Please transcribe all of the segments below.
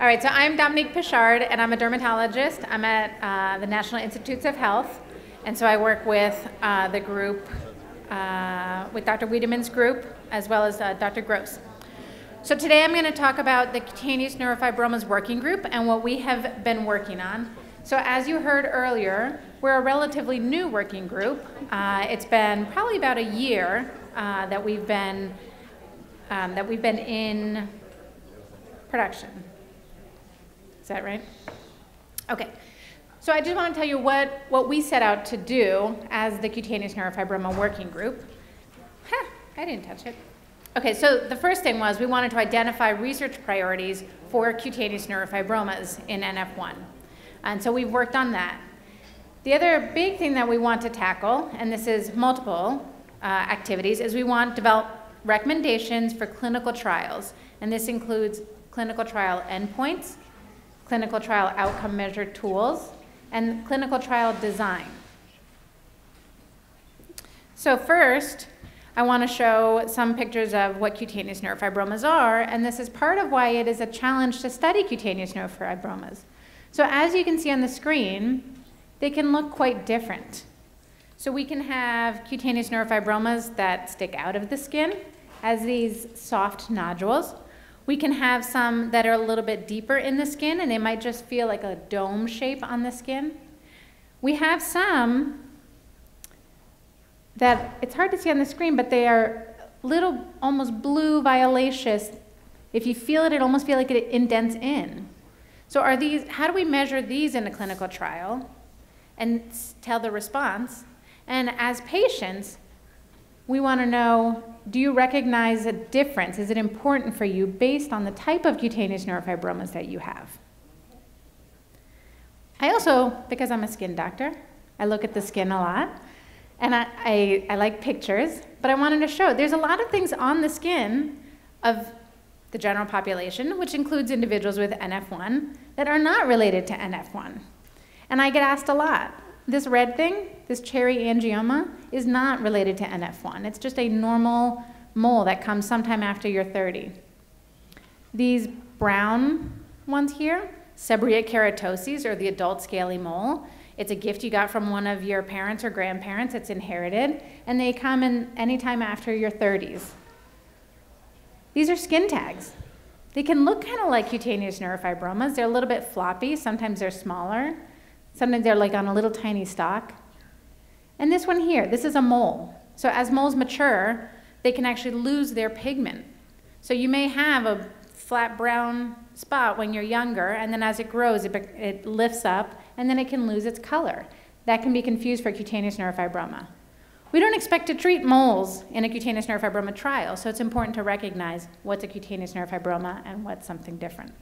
All right, so I'm Dominique Pichard, and I'm a dermatologist. I'm at uh, the National Institutes of Health, and so I work with uh, the group, uh, with Dr. Widemann's group, as well as uh, Dr. Gross. So today I'm going to talk about the cutaneous neurofibromas working group and what we have been working on. So as you heard earlier, we're a relatively new working group. Uh, it's been probably about a year uh, that we've been um, that we've been in production. Is that right? Okay. So I just want to tell you what, what we set out to do as the cutaneous neurofibroma working group. Huh, I didn't touch it. Okay, so the first thing was we wanted to identify research priorities for cutaneous neurofibromas in NF1. And so we've worked on that. The other big thing that we want to tackle, and this is multiple uh, activities, is we want to develop recommendations for clinical trials. And this includes clinical trial endpoints, clinical trial outcome measure tools, and clinical trial design. So first, I want to show some pictures of what cutaneous neurofibromas are, and this is part of why it is a challenge to study cutaneous neurofibromas. So as you can see on the screen, they can look quite different. So we can have cutaneous neurofibromas that stick out of the skin as these soft nodules. We can have some that are a little bit deeper in the skin and they might just feel like a dome shape on the skin. We have some that it's hard to see on the screen, but they are little almost blue violaceous. If you feel it, it almost feels like it indents in. So are these, how do we measure these in a clinical trial and tell the response? And as patients, we want to know, do you recognize a difference? Is it important for you based on the type of cutaneous neurofibromas that you have? I also, because I'm a skin doctor, I look at the skin a lot, and I, I, I like pictures, but I wanted to show there's a lot of things on the skin of the general population, which includes individuals with NF1, that are not related to NF1. And I get asked a lot, this red thing, this cherry angioma, is not related to NF1. It's just a normal mole that comes sometime after you're 30. These brown ones here, seborrheic keratoses, or the adult scaly mole, it's a gift you got from one of your parents or grandparents. It's inherited, and they come in anytime after your 30s. These are skin tags. They can look kind of like cutaneous neurofibromas. They're a little bit floppy. Sometimes they're smaller. Sometimes they're like on a little tiny stalk. And this one here, this is a mole. So as moles mature, they can actually lose their pigment. So you may have a flat brown spot when you're younger, and then as it grows, it, it lifts up, and then it can lose its color. That can be confused for cutaneous neurofibroma. We don't expect to treat moles in a cutaneous neurofibroma trial, so it's important to recognize what's a cutaneous neurofibroma and what's something different.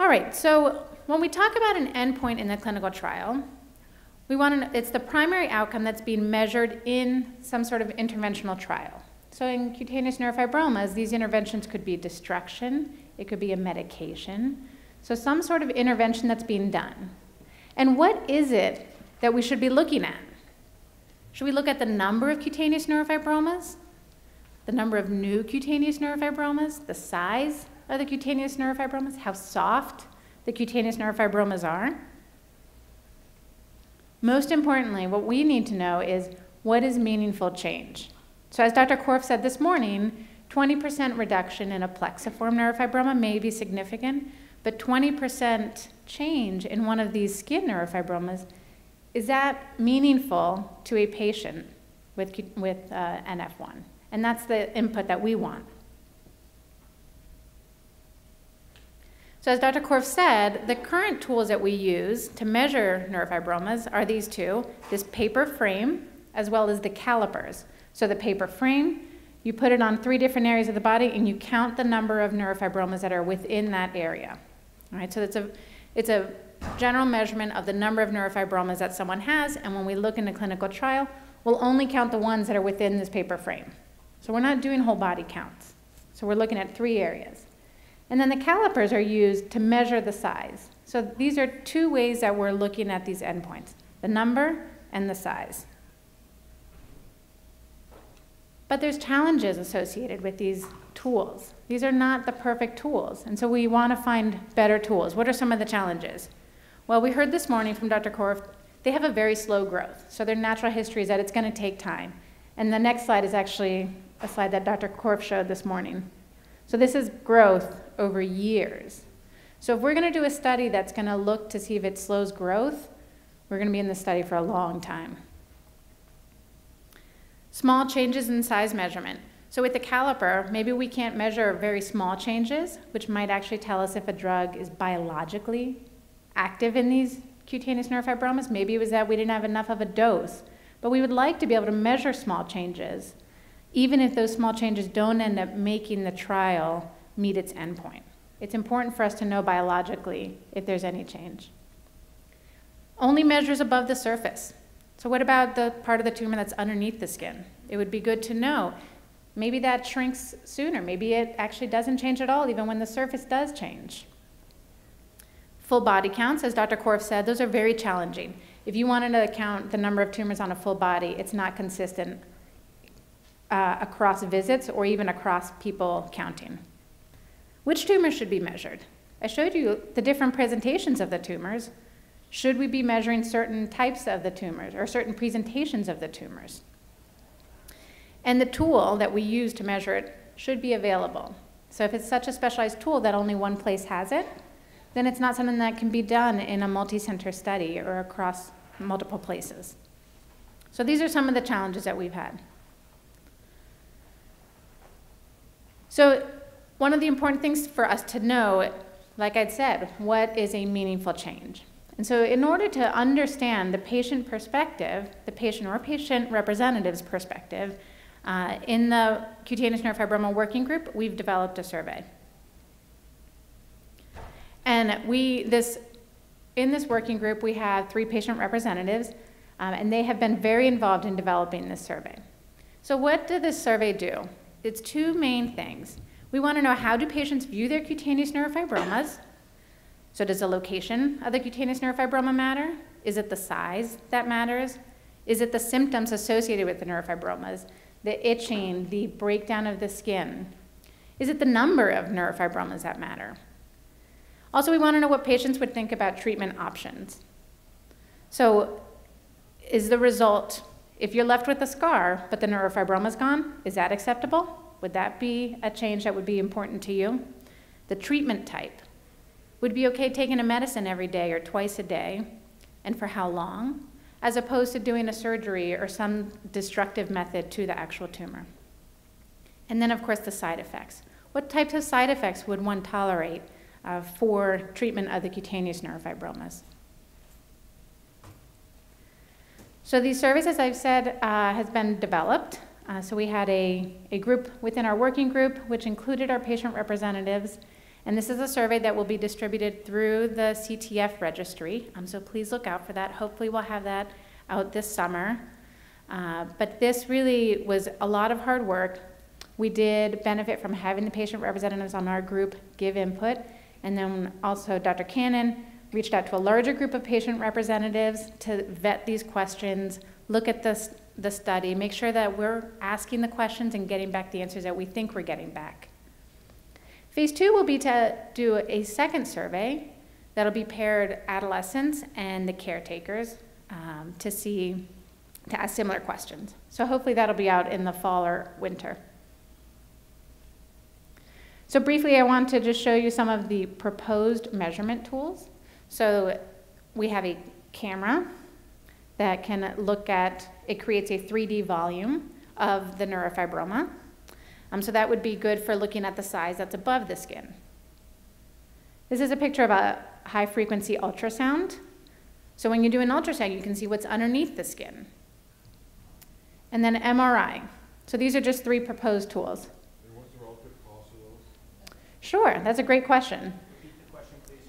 All right, so when we talk about an endpoint in the clinical trial, we want to, it's the primary outcome that's being measured in some sort of interventional trial. So in cutaneous neurofibromas, these interventions could be destruction, it could be a medication, so some sort of intervention that's being done. And what is it that we should be looking at? Should we look at the number of cutaneous neurofibromas? The number of new cutaneous neurofibromas? The size? Are the cutaneous neurofibromas, how soft the cutaneous neurofibromas are. Most importantly, what we need to know is what is meaningful change. So as Dr. Korf said this morning, 20% reduction in a plexiform neurofibroma may be significant, but 20% change in one of these skin neurofibromas, is that meaningful to a patient with, with uh, NF1? And that's the input that we want. So as Dr. Korf said, the current tools that we use to measure neurofibromas are these two, this paper frame as well as the calipers. So the paper frame, you put it on three different areas of the body and you count the number of neurofibromas that are within that area. All right, so it's a, it's a general measurement of the number of neurofibromas that someone has, and when we look in a clinical trial, we'll only count the ones that are within this paper frame. So we're not doing whole body counts. So we're looking at three areas. And then the calipers are used to measure the size. So these are two ways that we're looking at these endpoints, the number and the size. But there's challenges associated with these tools. These are not the perfect tools. And so we want to find better tools. What are some of the challenges? Well, we heard this morning from Dr. Korf, they have a very slow growth. So their natural history is that it's going to take time. And the next slide is actually a slide that Dr. Korf showed this morning. So this is growth over years. So if we're going to do a study that's going to look to see if it slows growth, we're going to be in the study for a long time. Small changes in size measurement. So with the caliper, maybe we can't measure very small changes, which might actually tell us if a drug is biologically active in these cutaneous neurofibromas. Maybe it was that we didn't have enough of a dose. But we would like to be able to measure small changes, even if those small changes don't end up making the trial meet its endpoint. It's important for us to know biologically if there's any change. Only measures above the surface. So what about the part of the tumor that's underneath the skin? It would be good to know maybe that shrinks sooner. Maybe it actually doesn't change at all, even when the surface does change. Full body counts, as Dr. Korf said, those are very challenging. If you wanted to count the number of tumors on a full body, it's not consistent uh, across visits or even across people counting. Which tumors should be measured? I showed you the different presentations of the tumors. Should we be measuring certain types of the tumors or certain presentations of the tumors? And the tool that we use to measure it should be available. So if it's such a specialized tool that only one place has it, then it's not something that can be done in a multi-center study or across multiple places. So these are some of the challenges that we've had. So one of the important things for us to know, like I'd said, what is a meaningful change? And so in order to understand the patient perspective, the patient or patient representative's perspective, uh, in the cutaneous neurofibroma working group, we've developed a survey. And we, this, in this working group, we have three patient representatives, um, and they have been very involved in developing this survey. So what did this survey do? It's two main things. We want to know how do patients view their cutaneous neurofibromas? So does the location of the cutaneous neurofibroma matter? Is it the size that matters? Is it the symptoms associated with the neurofibromas? the itching, the breakdown of the skin? Is it the number of neurofibromas that matter? Also, we want to know what patients would think about treatment options. So, is the result, if you're left with a scar, but the neurofibroma's gone, is that acceptable? Would that be a change that would be important to you? The treatment type. Would be okay taking a medicine every day or twice a day? And for how long? as opposed to doing a surgery or some destructive method to the actual tumor. And then, of course, the side effects. What types of side effects would one tolerate uh, for treatment of the cutaneous neurofibromas? So these surveys, as I've said, uh, has been developed. Uh, so we had a, a group within our working group, which included our patient representatives. And this is a survey that will be distributed through the CTF registry. Um, so please look out for that. Hopefully we'll have that out this summer. Uh, but this really was a lot of hard work. We did benefit from having the patient representatives on our group give input. And then also Dr. Cannon reached out to a larger group of patient representatives to vet these questions, look at this, the study, make sure that we're asking the questions and getting back the answers that we think we're getting back. Phase two will be to do a second survey that'll be paired adolescents and the caretakers um, to see, to ask similar questions. So hopefully that'll be out in the fall or winter. So briefly, I want to just show you some of the proposed measurement tools. So we have a camera that can look at, it creates a 3D volume of the neurofibroma. Um, so that would be good for looking at the size that's above the skin. This is a picture of a high frequency ultrasound. So when you do an ultrasound, you can see what's underneath the skin. And then MRI. So these are just three proposed tools. what's the relative cost of those? Sure, that's a great question. question, please,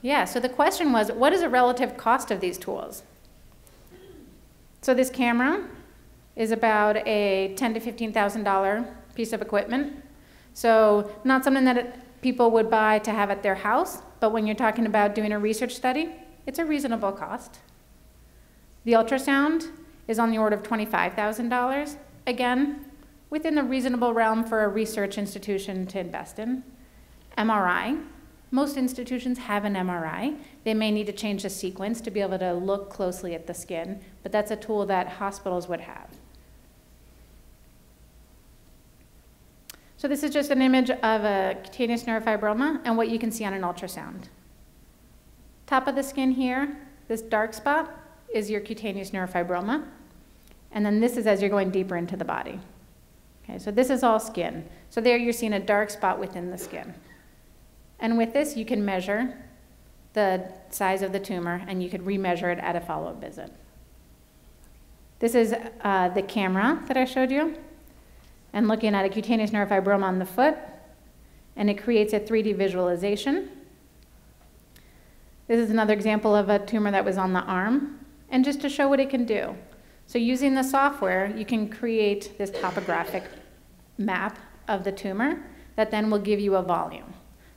yeah, so the question was, what is the relative cost of these tools? So this camera is about a ten to fifteen thousand dollar piece of equipment. So not something that people would buy to have at their house, but when you're talking about doing a research study, it's a reasonable cost. The ultrasound is on the order of $25,000. Again, within the reasonable realm for a research institution to invest in. MRI. Most institutions have an MRI. They may need to change the sequence to be able to look closely at the skin, but that's a tool that hospitals would have. So this is just an image of a cutaneous neurofibroma and what you can see on an ultrasound. Top of the skin here, this dark spot is your cutaneous neurofibroma. And then this is as you're going deeper into the body. Okay, so this is all skin. So there you're seeing a dark spot within the skin. And with this, you can measure the size of the tumor and you could remeasure it at a follow-up visit. This is uh, the camera that I showed you and looking at a cutaneous neurofibroma on the foot and it creates a 3D visualization. This is another example of a tumor that was on the arm and just to show what it can do. So using the software, you can create this topographic map of the tumor that then will give you a volume.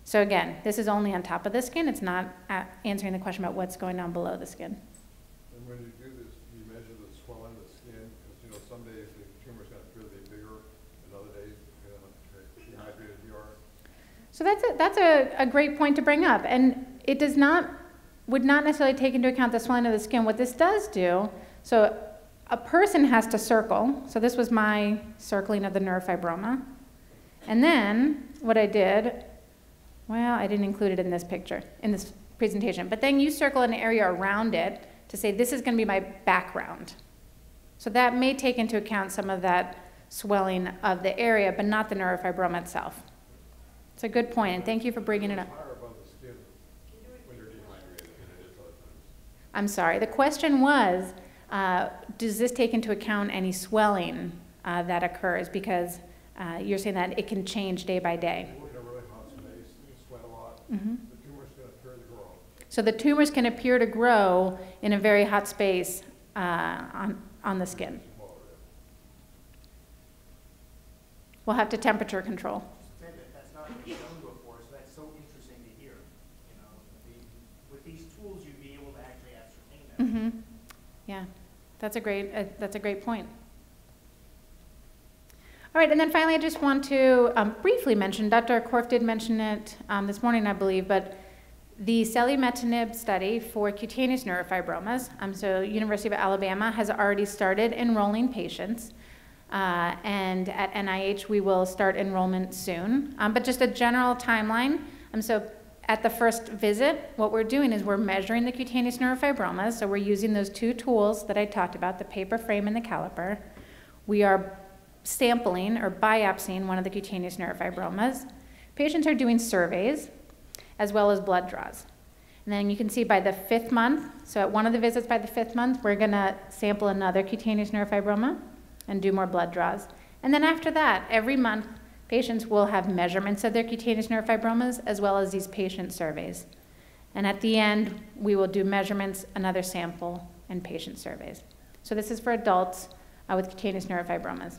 So again, this is only on top of the skin. It's not answering the question about what's going on below the skin. And when you do this, you measure the swelling of the skin? Because, you know, some days the tumor's gonna appear to be bigger, and other days, on how dehydrated you are. So that's a, that's a, a great point to bring up. And it does not, would not necessarily take into account the swelling of the skin. What this does do, so a person has to circle. So this was my circling of the neurofibroma. And then what I did, well, I didn't include it in this picture, in this presentation, but then you circle an area around it to say this is going to be my background. So that may take into account some of that swelling of the area, but not the neurofibroma itself. It's a good point, and thank you for bringing it up. Higher above the skin when you're dehydrated than it is other times. I'm sorry, the question was, uh, does this take into account any swelling uh, that occurs? Because uh, you're saying that it can change day by day. You work in a really hot space, you sweat a lot, Mhm. the tumor's gonna appear to grow. So the tumors can appear to grow in a very hot space uh, on, on the skin. We'll have to temperature control. Say that that's not been shown before, so that's so interesting to hear. You know, the, with these tools, you'd be able to actually ascertain that. hmm Yeah, that's a great, uh, that's a great point. Right, and then finally, I just want to um, briefly mention, Dr. Korf did mention it um, this morning, I believe, but the selumetinib study for cutaneous neurofibromas, um, so University of Alabama has already started enrolling patients. Uh, and at NIH, we will start enrollment soon. Um, but just a general timeline. Um, so at the first visit, what we're doing is we're measuring the cutaneous neurofibromas. So we're using those two tools that I talked about, the paper frame and the caliper. We are sampling or biopsying one of the cutaneous neurofibromas. Patients are doing surveys as well as blood draws. And then you can see by the fifth month, so at one of the visits by the fifth month, we're going to sample another cutaneous neurofibroma and do more blood draws. And then after that, every month, patients will have measurements of their cutaneous neurofibromas as well as these patient surveys. And at the end, we will do measurements, another sample, and patient surveys. So this is for adults uh, with cutaneous neurofibromas.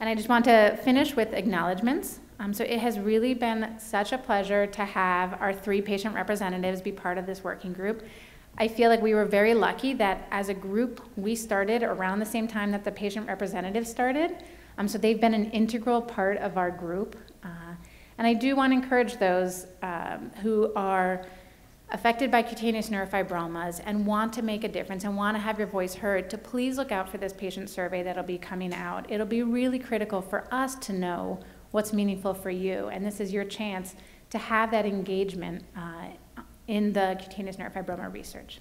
And I just want to finish with acknowledgments. Um, so it has really been such a pleasure to have our three patient representatives be part of this working group. I feel like we were very lucky that as a group, we started around the same time that the patient representatives started. Um, so they've been an integral part of our group. Uh, and I do want to encourage those um, who are affected by cutaneous neurofibromas and want to make a difference and want to have your voice heard to please look out for this patient survey that'll be coming out. It'll be really critical for us to know what's meaningful for you. And this is your chance to have that engagement uh, in the cutaneous neurofibroma research.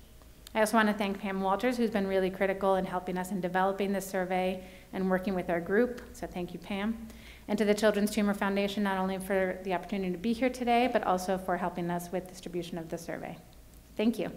I also want to thank Pam Wolters, who's been really critical in helping us in developing this survey and working with our group. So thank you, Pam. And to the Children's Tumor Foundation, not only for the opportunity to be here today, but also for helping us with distribution of the survey. Thank you.